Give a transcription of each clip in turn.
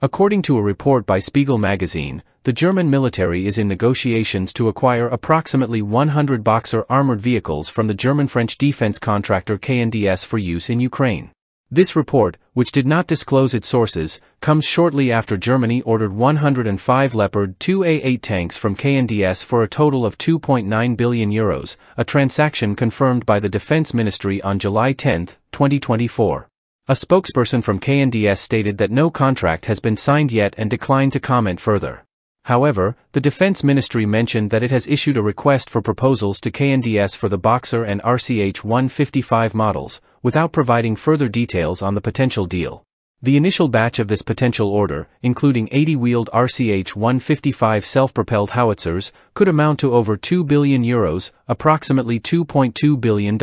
According to a report by Spiegel magazine, the German military is in negotiations to acquire approximately 100 Boxer armored vehicles from the German-French defense contractor KNDS for use in Ukraine. This report, which did not disclose its sources, comes shortly after Germany ordered 105 Leopard 2A8 tanks from KNDS for a total of 2.9 billion euros, a transaction confirmed by the Defense Ministry on July 10, 2024. A spokesperson from KNDS stated that no contract has been signed yet and declined to comment further. However, the Defense Ministry mentioned that it has issued a request for proposals to KNDS for the Boxer and RCH 155 models, without providing further details on the potential deal. The initial batch of this potential order, including 80-wheeled RCH 155 self-propelled howitzers, could amount to over 2 billion euros, approximately $2.2 billion.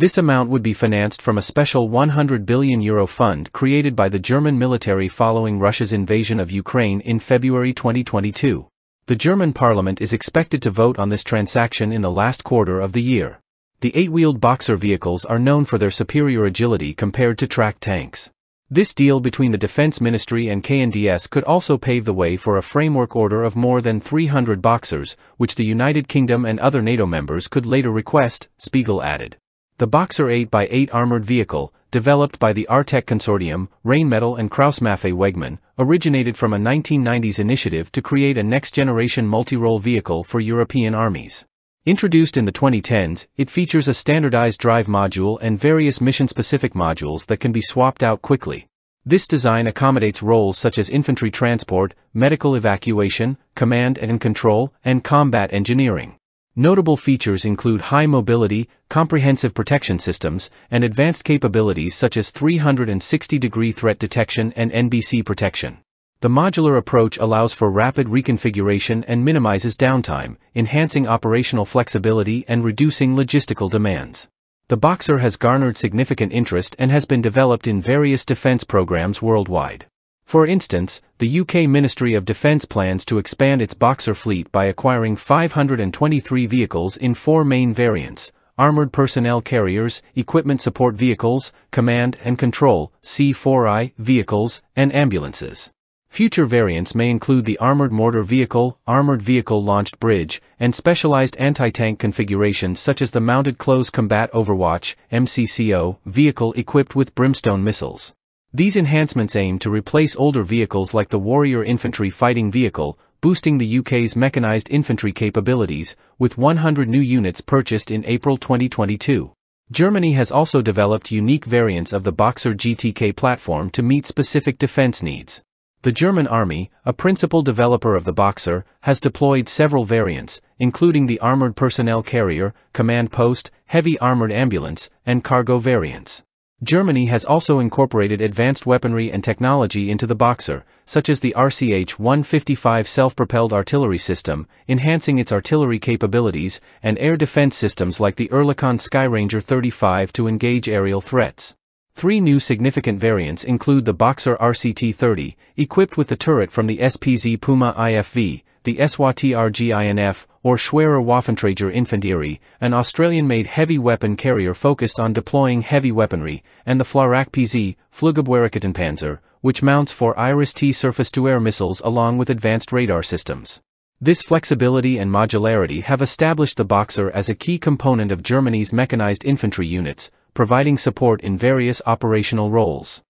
This amount would be financed from a special 100 billion euro fund created by the German military following Russia's invasion of Ukraine in February 2022. The German parliament is expected to vote on this transaction in the last quarter of the year. The eight-wheeled Boxer vehicles are known for their superior agility compared to tracked tanks. This deal between the Defense Ministry and KNDS could also pave the way for a framework order of more than 300 Boxers, which the United Kingdom and other NATO members could later request, Spiegel added. The Boxer 8x8 armored vehicle, developed by the Artec Consortium, Rheinmetall and Krauss-Maffei Wegmann, originated from a 1990s initiative to create a next-generation multi-role vehicle for European armies. Introduced in the 2010s, it features a standardized drive module and various mission-specific modules that can be swapped out quickly. This design accommodates roles such as infantry transport, medical evacuation, command and control, and combat engineering. Notable features include high mobility, comprehensive protection systems, and advanced capabilities such as 360-degree threat detection and NBC protection. The modular approach allows for rapid reconfiguration and minimizes downtime, enhancing operational flexibility and reducing logistical demands. The Boxer has garnered significant interest and has been developed in various defense programs worldwide. For instance, the UK Ministry of Defence plans to expand its Boxer fleet by acquiring 523 vehicles in four main variants armoured personnel carriers, equipment support vehicles, command and control, C4I, vehicles, and ambulances. Future variants may include the Armored Mortar Vehicle, Armored Vehicle Launched Bridge, and specialized anti-tank configurations such as the Mounted Close Combat Overwatch MCCO, vehicle equipped with Brimstone missiles. These enhancements aim to replace older vehicles like the Warrior Infantry Fighting Vehicle, boosting the UK's mechanized infantry capabilities, with 100 new units purchased in April 2022. Germany has also developed unique variants of the Boxer GTK platform to meet specific defense needs. The German Army, a principal developer of the Boxer, has deployed several variants, including the armored personnel carrier, command post, heavy armored ambulance, and cargo variants. Germany has also incorporated advanced weaponry and technology into the Boxer, such as the RCH-155 self-propelled artillery system, enhancing its artillery capabilities, and air defense systems like the Oerlikon Skyranger 35 to engage aerial threats. Three new significant variants include the Boxer RCT-30, equipped with the turret from the SPZ Puma IFV, the SWAT-RGINF, or Schwerer Waffenträger Infanterie, an Australian-made heavy weapon carrier focused on deploying heavy weaponry, and the Flak PZ, Flugabwehrraketenpanzer, which mounts four IRIS-T surface-to-air missiles along with advanced radar systems. This flexibility and modularity have established the Boxer as a key component of Germany's mechanized infantry units, providing support in various operational roles.